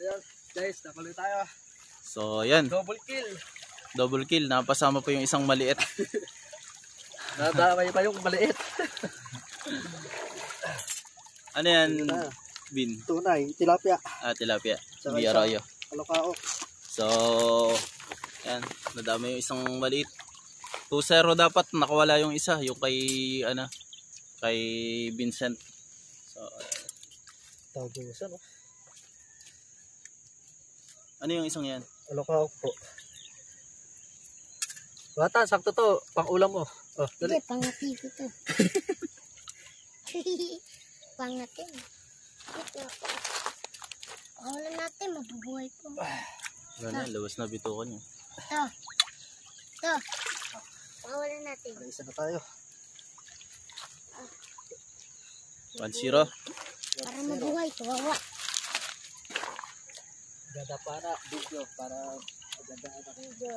Ayan, guys, nakulit tayo. So, yan. Double kill. Double kill. Napasama po yung isang maliit. Nadamay pa yung maliit. Ano yan, Bin? tunay, tilapia. Ah, tilapia. Hindi isa. arroyo. Alokao. So, yan. Nadami yung isang maliit. 2-0 dapat. Nakawala yung isa. Yung kay, ano, kay Vincent. So, Tagusan, oh. Ano yung isang yan? Alokao po. Bata, sakto to. Pang ulam mo. Oh, dali. Hindi, pangati ko to. pangati. Ito. Kawalan natin, mabubuhay po. Wala na, lawas na bitukan niya. Ito. Ito. Kawalan natin. Isa na tayo. 1-0. Para mabuhay, kawawa. Ganda para video para magandaan ako. Video.